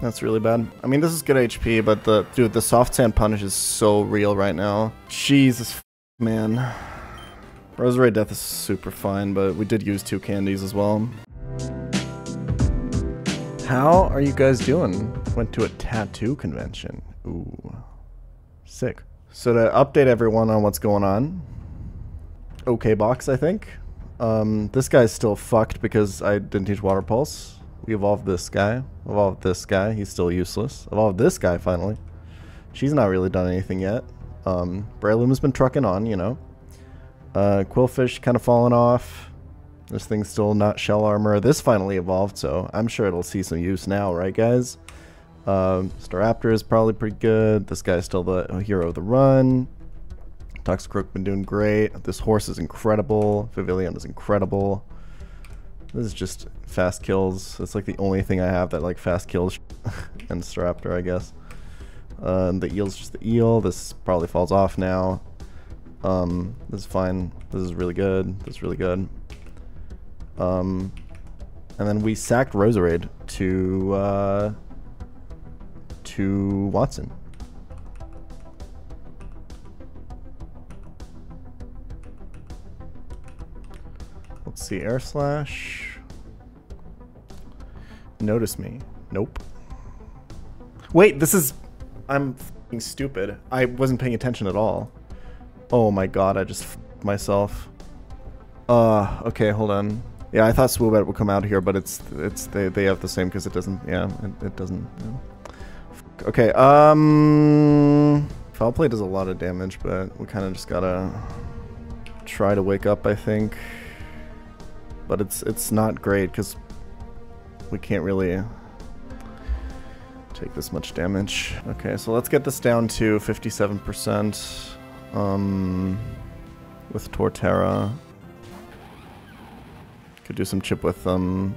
That's really bad. I mean, this is good HP, but the dude, the soft sand punish is so real right now. Jesus, man. Roserade Death is super fine, but we did use two candies as well. How are you guys doing? Went to a tattoo convention. Ooh. Sick. So to update everyone on what's going on, okay box, I think. Um, this guy's still fucked because I didn't teach Water Pulse. We evolved this guy. Evolved this guy. He's still useless. Evolved this guy, finally. She's not really done anything yet. Um, Breloom has been trucking on, you know. Uh, Qwilfish kind of fallen off. This thing's still not shell armor. This finally evolved, so I'm sure it'll see some use now, right, guys? Um, Staraptor is probably pretty good. This guy's still the hero of the run. Toxicroak been doing great. This horse is incredible. Vivillon is incredible. This is just fast kills. It's like the only thing I have that like fast kills and Staraptor, I guess. And the eel's just the eel. This probably falls off now. Um, this is fine. This is really good. This is really good. Um, and then we sacked Roserade to uh, to Watson. Let's see, Air Slash. Notice me. Nope. Wait, this is... I'm stupid. I wasn't paying attention at all. Oh my god, I just myself. Uh, okay, hold on. Yeah, I thought Swoobat would come out here, but it's it's they they have the same because it doesn't. Yeah, it, it doesn't. Yeah. Okay. Um, foul play does a lot of damage, but we kind of just gotta try to wake up. I think, but it's it's not great because we can't really take this much damage. Okay, so let's get this down to 57%. Um, with Torterra. Could do some chip with them.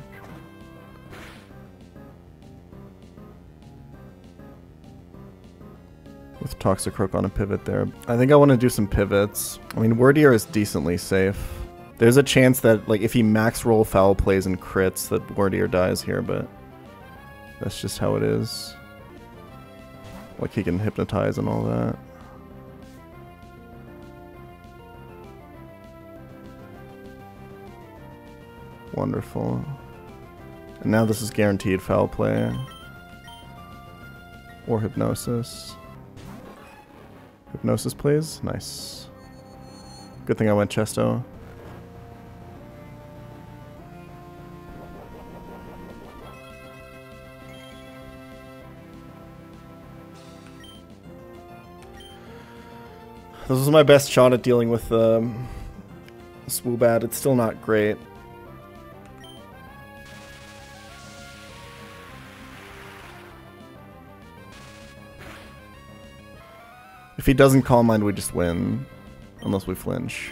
With Toxicroak on a pivot there. I think I want to do some pivots. I mean, Wordier is decently safe. There's a chance that, like, if he max roll foul plays and crits, that Wordier dies here, but that's just how it is. Like, he can hypnotize and all that. Wonderful. And now this is guaranteed foul play. Or hypnosis. Hypnosis please. Nice. Good thing I went Chesto. This was my best shot at dealing with um, Swoobat. It's still not great. If he doesn't Calm Mind, we just win. Unless we flinch.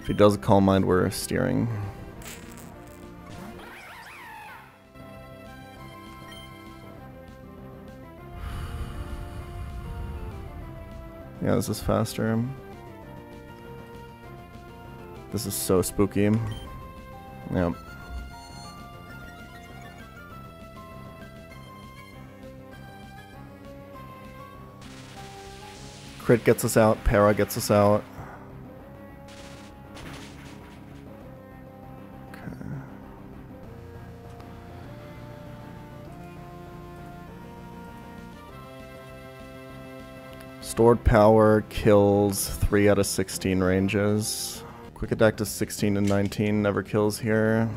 If he does Calm Mind, we're steering. Yeah, this is faster. This is so spooky. Yep. Crit gets us out, Para gets us out. Stored power kills 3 out of 16 ranges. Quick attack to 16 and 19 never kills here.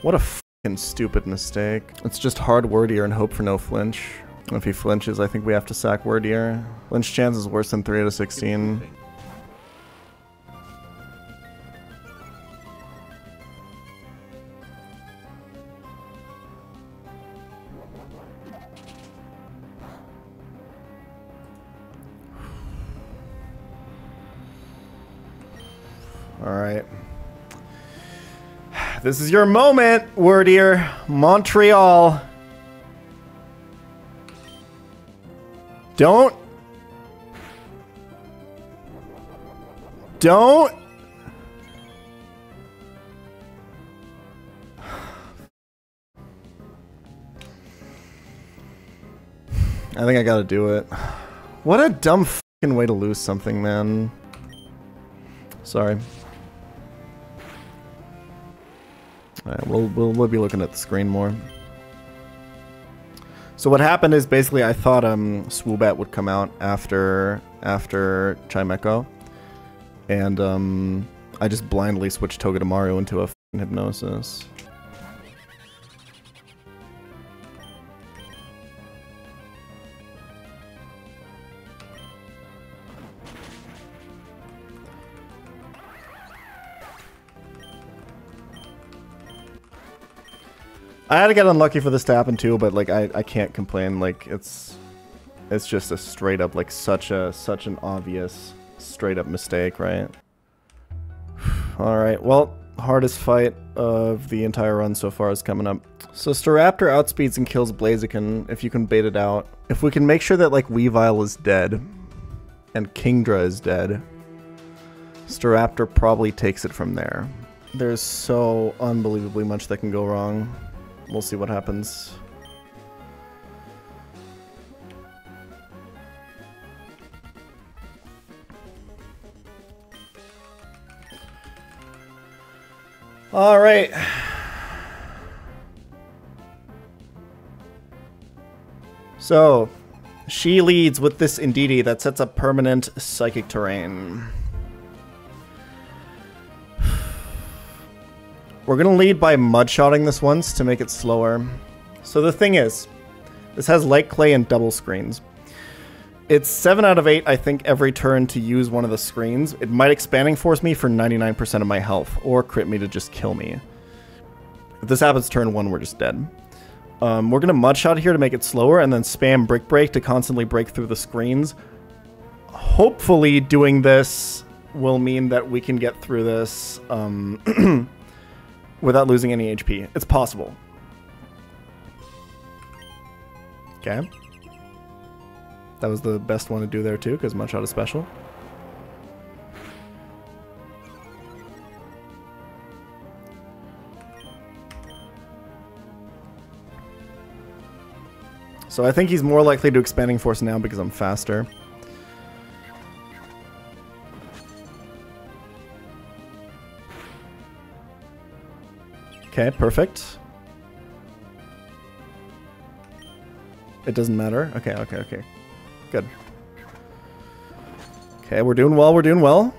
What a fucking stupid mistake. It's just hard wordier and hope for no flinch. If he flinches, I think we have to sack Wordier. Flinch chance is worse than 3 out of 16. This is your moment, Wordier. Montreal. Don't. Don't. I think I gotta do it. What a dumb fucking way to lose something, man. Sorry. Alright, we'll, we'll, we'll be looking at the screen more. So what happened is basically I thought um Swoobat would come out after after Chimecho. And um I just blindly switched Togedemaru into a hypnosis. I had to get unlucky for this to happen too, but like I, I can't complain. Like it's it's just a straight up like such a such an obvious straight up mistake, right? Alright, well, hardest fight of the entire run so far is coming up. So Staraptor outspeeds and kills Blaziken if you can bait it out. If we can make sure that like Weavile is dead and Kingdra is dead, Staraptor probably takes it from there. There's so unbelievably much that can go wrong. We'll see what happens. All right. So, she leads with this Indeedee that sets up permanent psychic terrain. We're going to lead by mudshotting this once to make it slower. So the thing is, this has light clay and double screens. It's 7 out of 8, I think, every turn to use one of the screens. It might expanding force me for 99% of my health, or crit me to just kill me. If this happens turn 1, we're just dead. Um, we're going to mudshot here to make it slower, and then spam brick break to constantly break through the screens. Hopefully doing this will mean that we can get through this um, without losing any HP. It's possible. Okay. That was the best one to do there too, because Mudshot is special. So I think he's more likely to Expanding Force now because I'm faster. Okay, perfect. It doesn't matter. Okay, okay, okay. Good. Okay, we're doing well, we're doing well.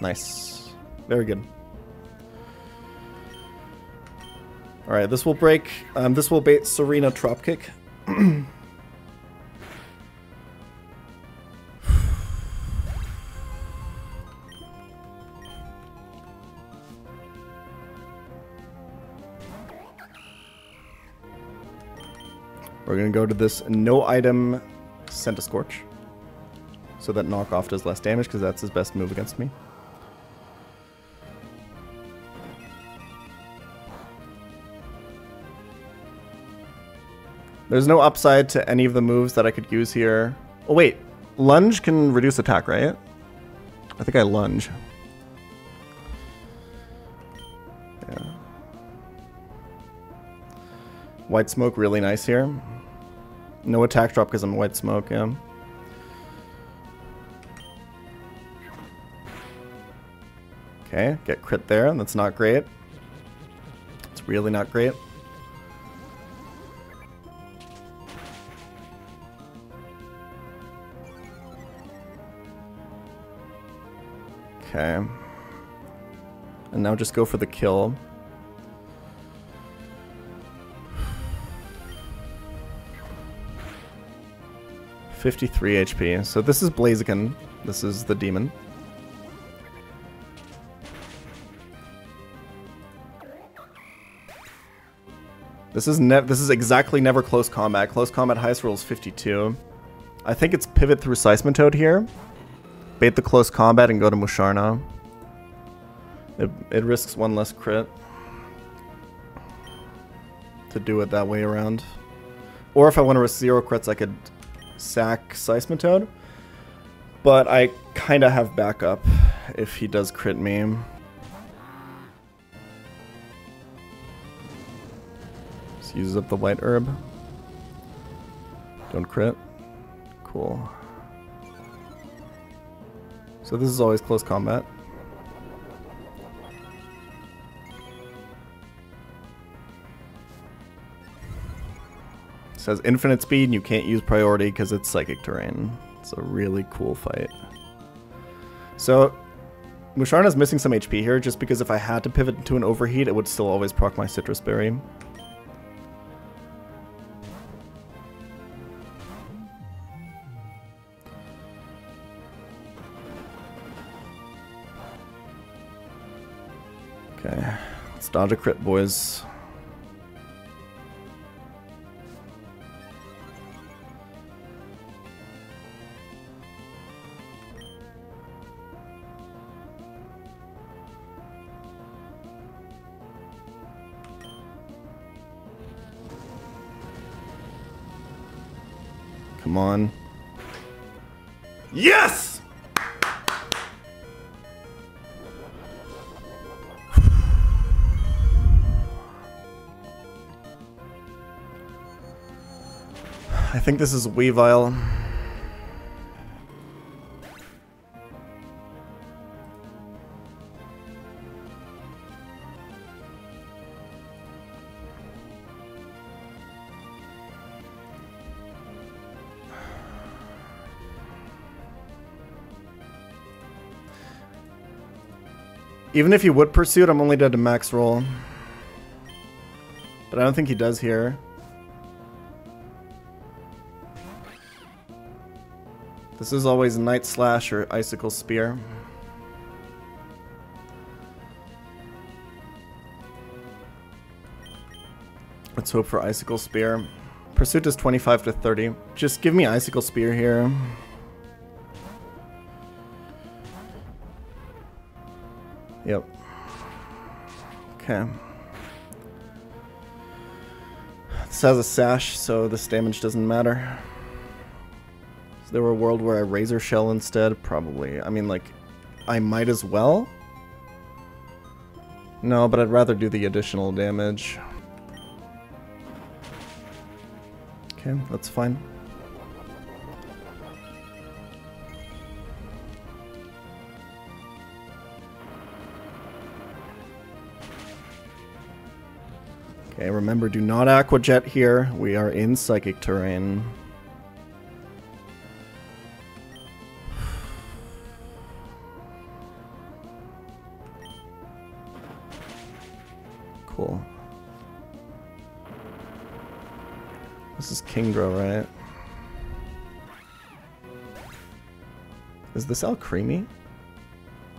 Nice. Very good. Alright, this will break. Um, this will bait Serena Trop We're gonna go to this no item Centiskorch. So that knockoff does less damage because that's his best move against me. There's no upside to any of the moves that I could use here. Oh wait, lunge can reduce attack, right? I think I lunge. Yeah. White smoke, really nice here. No attack drop because I'm white smoke, yeah. Okay, get crit there. And that's not great. It's really not great. Okay. And now just go for the kill. Fifty-three HP. So this is Blaziken. This is the demon. This is this is exactly never close combat. Close combat highest roll is 52. I think it's pivot through Seismitoad here. Bait the close combat and go to Musharna. It, it risks one less crit. To do it that way around. Or if I want to risk zero crits, I could sack Seismitoad. But I kind of have backup if he does crit me. Just uses up the white herb. Don't crit. Cool. So this is always close combat. It says infinite speed and you can't use priority because it's psychic terrain. It's a really cool fight. So Musharna's missing some HP here just because if I had to pivot into an overheat, it would still always proc my Sitrus Berry. Okay, let's dodge a crit, boys. Come on. Yes! I think this is Weavile. Even if he would pursue it, I'm only dead to max roll. But I don't think he does here. This is always Night Slash or Icicle Spear. Let's hope for Icicle Spear. Pursuit is 25 to 30. Just give me Icicle Spear here. Yep. Okay. This has a sash, so this damage doesn't matter. Is there a world where I Razor Shell instead? Probably. I mean, like, I might as well. No, but I'd rather do the additional damage. Okay, that's fine. Okay, remember, do not Aqua Jet here. We are in Psychic terrain. Cool. This is Kingdra, right? Is this Alcremie?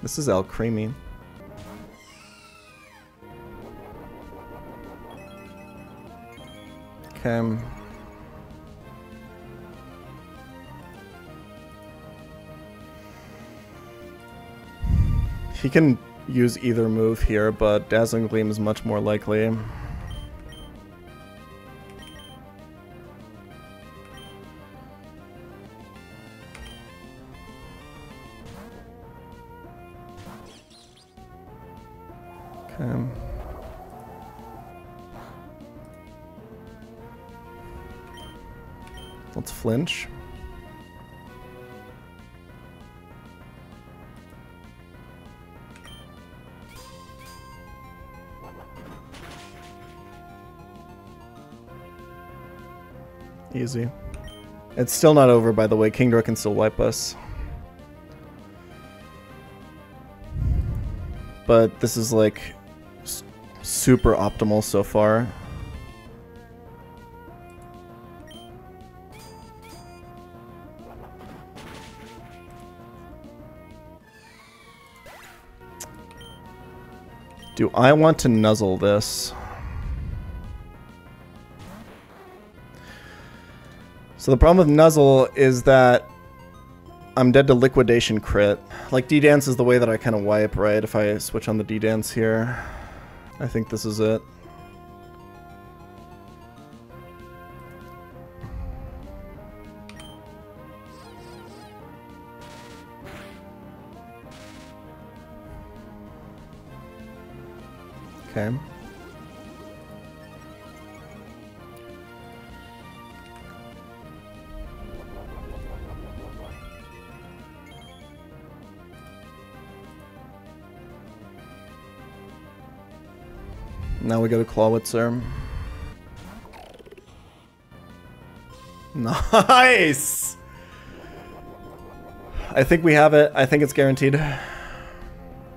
This is Alcremie. Okay. He can use either move here, but Dazzling Gleam is much more likely. Let's flinch. Easy. It's still not over, by the way. Kingdra can still wipe us. But this is like super optimal so far. Do I want to nuzzle this? So the problem with nuzzle is that I'm dead to liquidation crit. Like D-Dance is the way that I kind of wipe, right? If I switch on the D-Dance here. I think this is it. Okay. Now we go to Clawitzer. Nice! I think we have it. I think it's guaranteed.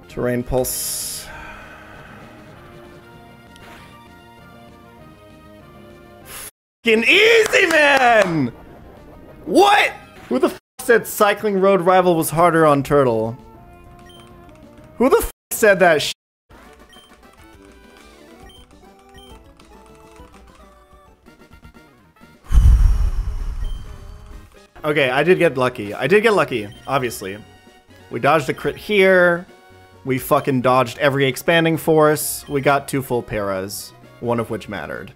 Terrain Pulse. Fucking easy, man! What? Who the f said Cycling Road Rival was harder on Turtle? Who the f said that sh Okay, I did get lucky. I did get lucky, obviously. We dodged a crit here. We fucking dodged every expanding force. We got two full paras, one of which mattered.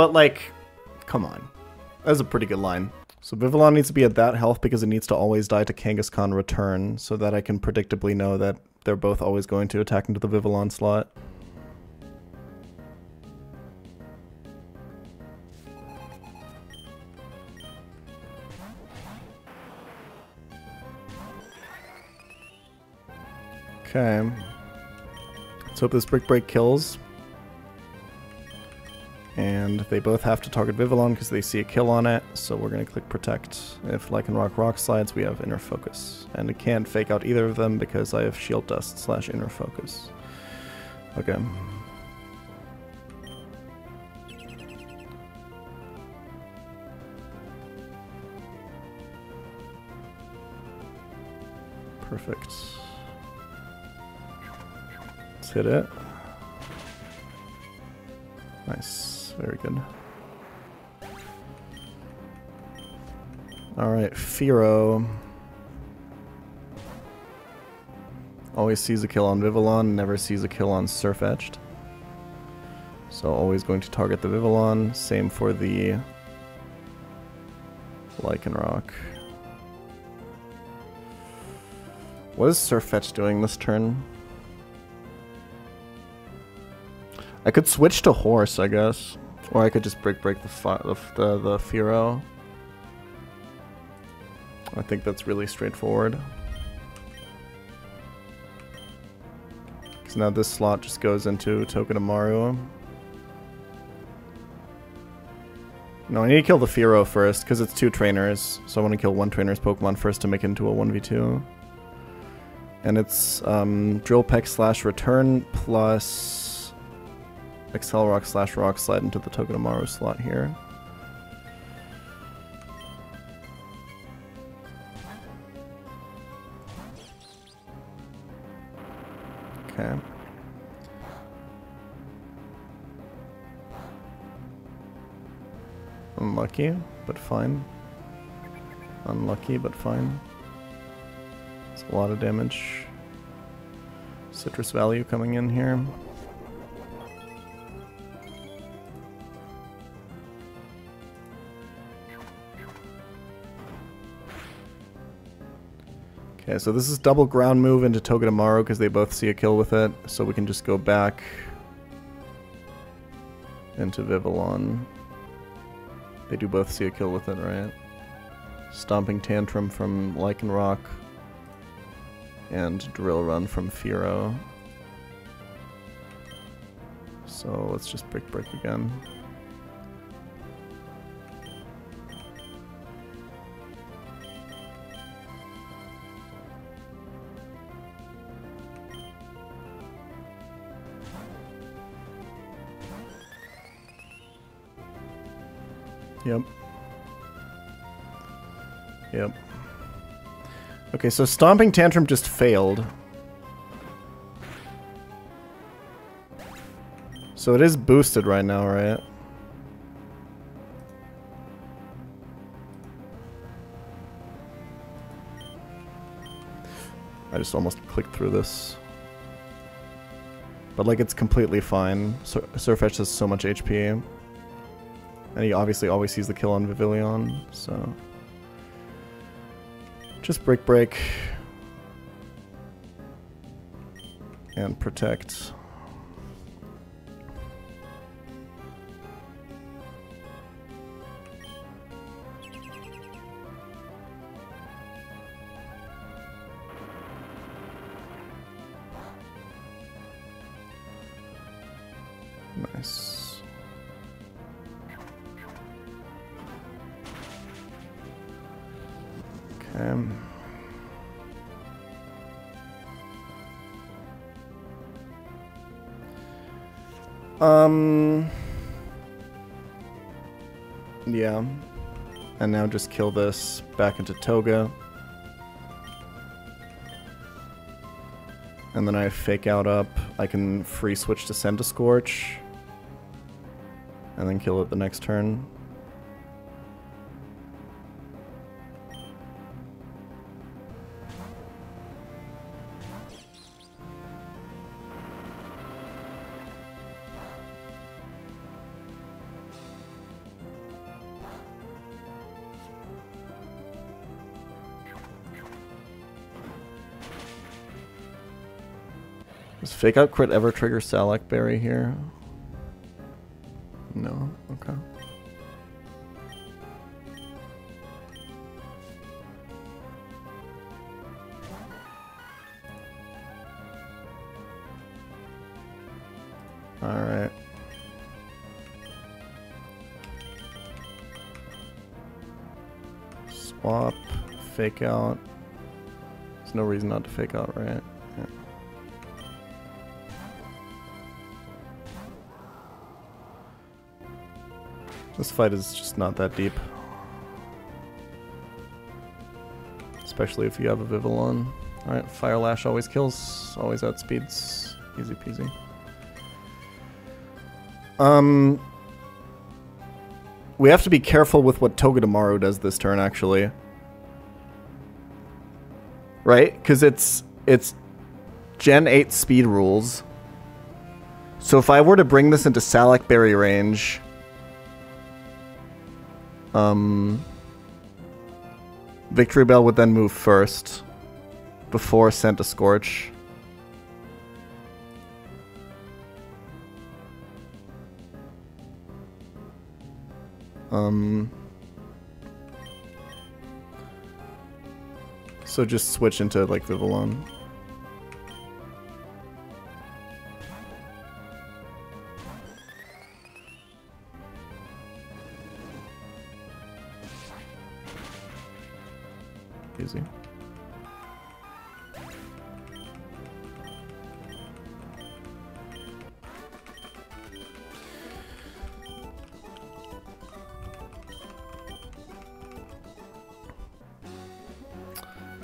But, like, come on. That's a pretty good line. So Vivillon needs to be at that health because it needs to always die to Kangaskhan return so that I can predictably know that they're both always going to attack into the Vivillon slot. Okay. Let's hope this Brick Break kills. And they both have to target Vivillon because they see a kill on it, so we're going to click Protect. If Lycanroc Rock slides, we have Inner Focus. And it can't fake out either of them because I have Shield Dust slash Inner Focus. Okay. Perfect. Let's hit it. Nice. Very good. Alright, Fearow. Always sees a kill on Vivillon, never sees a kill on Sirfetch'd. So always going to target the Vivillon. Same for the Lycanroc. What is Sirfetch'd doing this turn? I could switch to horse, I guess. Or I could just break break the the the, the Fearow. I think that's really straightforward. Because now this slot just goes into Togedemaru. No, I need to kill the Fearow first, because it's two trainers. So I want to kill one trainer's Pokemon first to make it into a 1v2. And it's um, Drill Peck slash Return plus Accelerock slash Rock Slide into the Togedemaru slot here. Okay. Unlucky, but fine. Unlucky, but fine. It's a lot of damage. Sitrus value coming in here. Okay, so this is double ground move into Togedemaru because they both see a kill with it, so we can just go back into Vivillon. They do both see a kill with it, right? Stomping Tantrum from Lycanroc and Drill Run from Fearow. So let's just Brick Break again. Yep. Yep. Okay, so Stomping Tantrum just failed. So it is boosted right now, right? I just almost clicked through this. But like it's completely fine. Sur Sirfetch'd has so much HP. And he obviously always sees the kill on Vivillon, so... Just break break. And protect. Just kill this back into Toga. And then I fake out up. I can free switch to Centiskorch. And then kill it the next turn. Fake out crit ever trigger Salac Berry here? No? Okay. Alright. Swap, fake out. There's no reason not to fake out, right? Yeah. This fight is just not that deep. Especially if you have a Vivillon. Alright, Fire Lash always kills, always outspeeds. Easy peasy. Um, we have to be careful with what Togedemaru does this turn, actually. Right? Because it's, it's Gen 8 speed rules. So if I were to bring this into Salac Berry range, um, Victory Bell would then move first before Centiskorch. Um, so just switch into like Vivillon.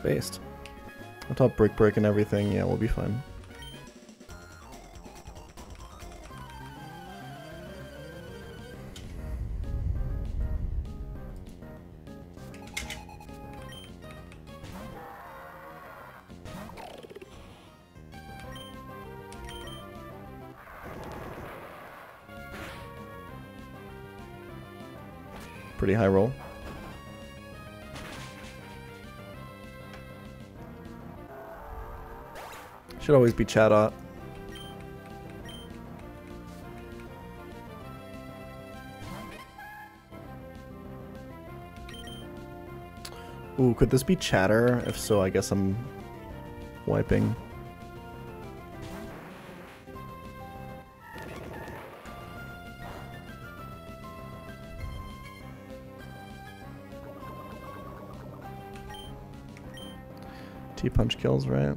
Based. On top brick brick and everything, yeah, we'll be fine. Pretty high roll. Should always be Chatot. Ooh, could this be Chatter? If so, I guess I'm wiping. T-punch kills, right?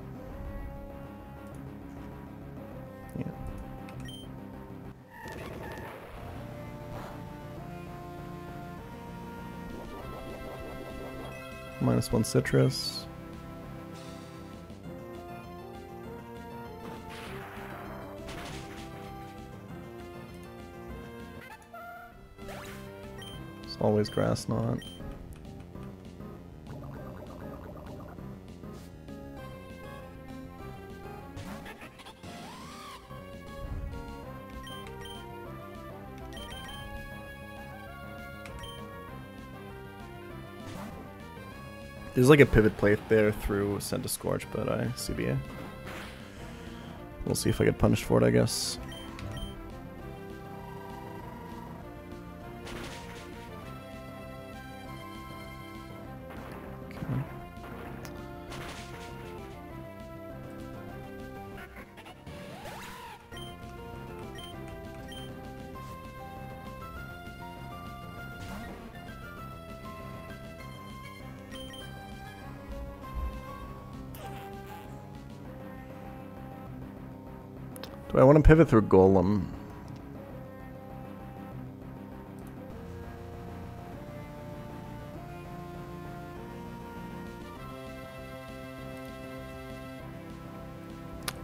Minus one Sitrus. It's always grass knot. There's like a pivot plate there through Centiskorch, but I CBA. We'll see if I get punished for it, I guess. Pivot through Golem?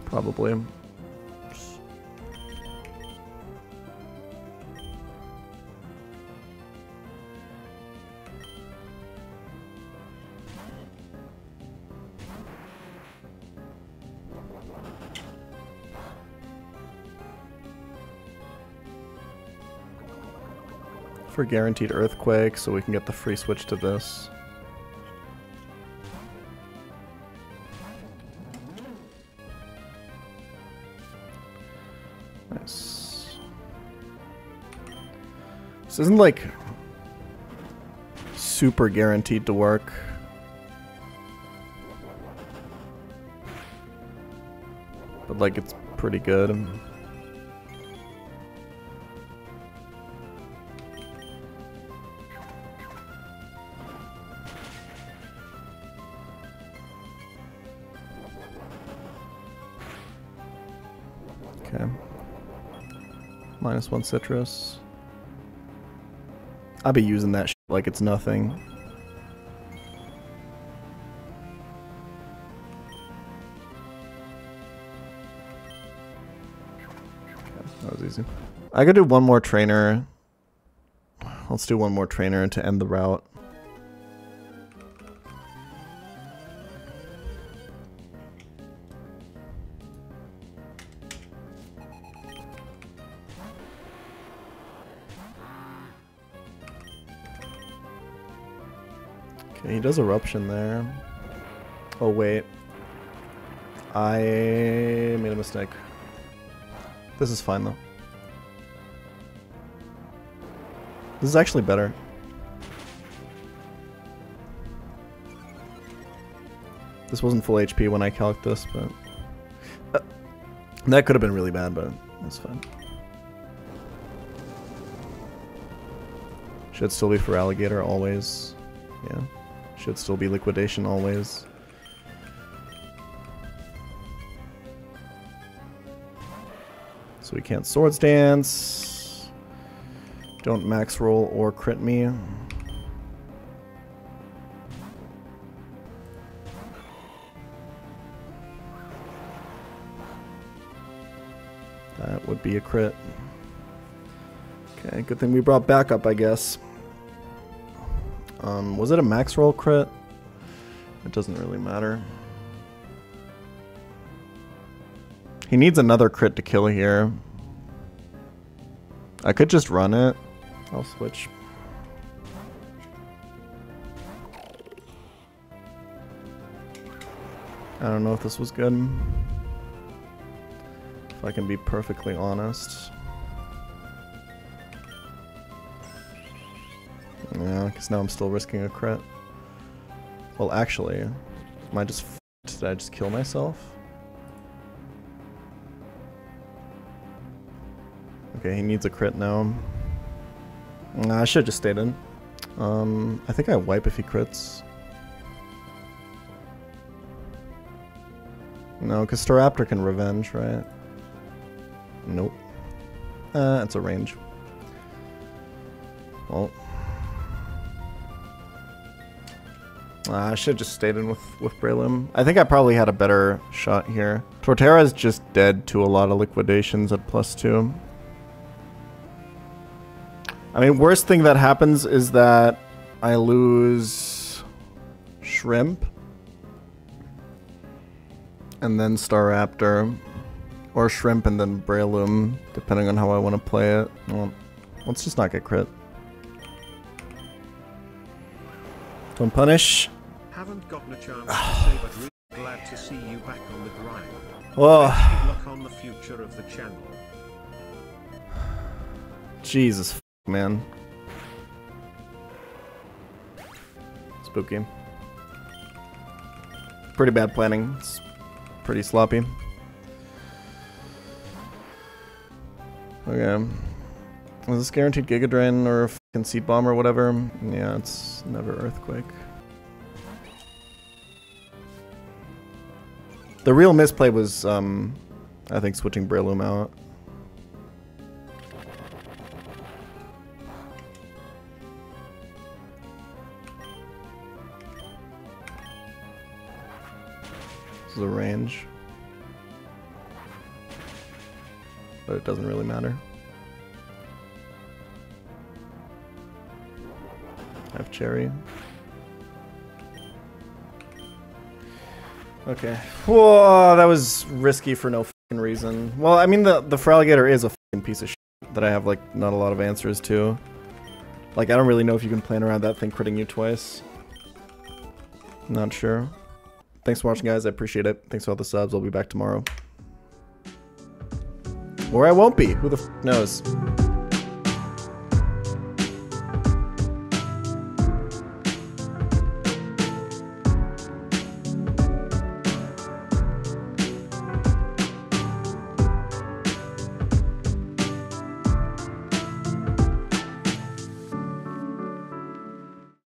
Probably. For guaranteed earthquake, so we can get the free switch to this. Nice. This isn't like super guaranteed to work. But like it's pretty good. Okay. Minus one Sitrus. I'll be using that like it's nothing. That was easy. I could do one more trainer. Let's do one more trainer to end the route. Does eruption there. Oh wait. I made a mistake. This is fine though. This is actually better. This wasn't full HP when I calced this, but... Uh, that could have been really bad, but that's fine. Should still be Feraligatr, always. Yeah. Should still be Liquidation, always. So we can't Swords Dance. Don't max roll or crit me. That would be a crit. Okay, good thing we brought backup, I guess. Um, was it a max roll crit? It doesn't really matter. He needs another crit to kill here. I could just run it. I'll switch. I don't know if this was good. If I can be perfectly honest. Yeah, because now I'm still risking a crit. Well, actually, am I just Did I just kill myself? Okay, he needs a crit now. I should have just stayed in. Um, I think I wipe if he crits. No, because Staraptor can revenge, right? Nope. Uh, it's a range. Well. Uh, I should have just stayed in with, with Breloom. I think I probably had a better shot here. Torterra is just dead to a lot of liquidations at plus two. I mean, worst thing that happens is that I lose Shrimp. And then Staraptor. Or Shrimp and then Breloom, depending on how I want to play it. Well, let's just not get crit. Don't punish. Haven't gotten a chance to say, but really glad to see you back on the grind. Good luck on the future of the channel. Jesus, man. Spooky. Pretty bad planning. It's pretty sloppy. Okay. Is this guaranteed Giga Drain or fucking Seed Bomb or whatever? Yeah, it's never Earthquake. The real misplay was um, I think switching Breloom out. This is a range. But it doesn't really matter. I have cherry. Okay. Whoa, that was risky for no fucking reason. Well, I mean, the, the Feraligatr is a fucking piece of shit that I have, like, not a lot of answers to. Like, I don't really know if you can plan around that thing critting you twice. Not sure. Thanks for watching, guys. I appreciate it. Thanks for all the subs. I'll be back tomorrow. Or I won't be. Who the f knows?